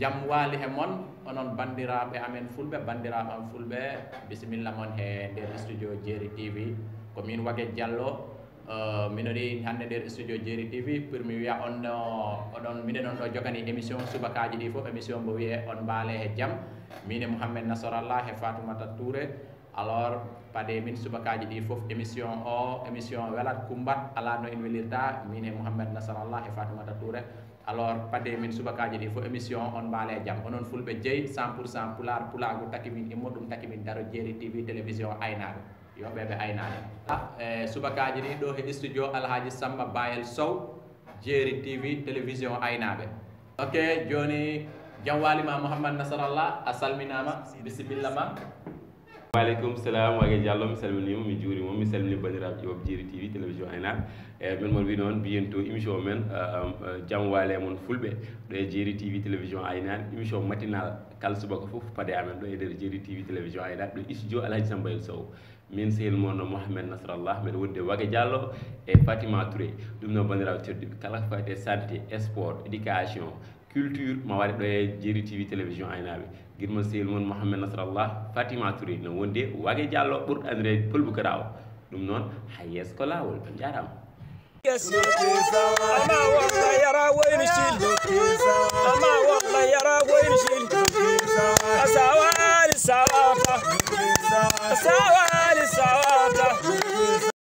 jam waali he moon onon bandiraɓe amen fulɓe bandiraɓe am fulɓe bisimilla moon he nder studio jeeri tv ko min wague diallo Uh, minori hannde nder studio jeeri tv pour mi wiya on oɗon minen on ɗo jogani émission subakaji ɗi foof émission mo wiye on mbaale e jaam min e mouhammed nasarallah e fatoumata touré alors paade min subakaji ɗi foof émission o émission welat kumbat ala no en welirta min e mouhammed nasarallah e fatoumata touré paade min subakaji ɗi foof émission on mbaale jaam onon fulɓe jeeyi 100 pour cent pular pulago taki min immo ɗum daro jeeri tv télévision aynaɓe yoɓeɓe aynade e subakaji ɗi ɗo he studio alhaji samba bayel sow jeeri tv télévision aynaɓe ok joni jam walima mouhammad nasarallah a salminama bisimilla ma waaleykum salam wage diallo mi salminima mi juurima mi salmini bandiraɓe ƴewab jeeri tv télévision aynaɓe eyyi eh, min mboɗo wi noon mbiyen émission men euh, euh, jaam waale moon fulɓe. Ɗo e jeeri tv télévision aynaɓe émission matinal kala subaka foof paade amen. Ɗo e nder jeeri tv télévision aynaɓe ɗo studio alhaji sambayel sow. Min sehil moon mouhamed nasrallah. Mbeɗa wonde wague diallo e fatima touré. Ɗum noon bandiraɓe tedduɓe. Kala ko fayte santé sport éducation culture ma waɗe ɗo e jeeri tv télévision aynaɓe guirmon sehil moon mouhamed nasrallah fatima touré no wonde wague diallo ɓurɗo andirede pulbukara o ɗum noon hay yeeso ko lawol jarama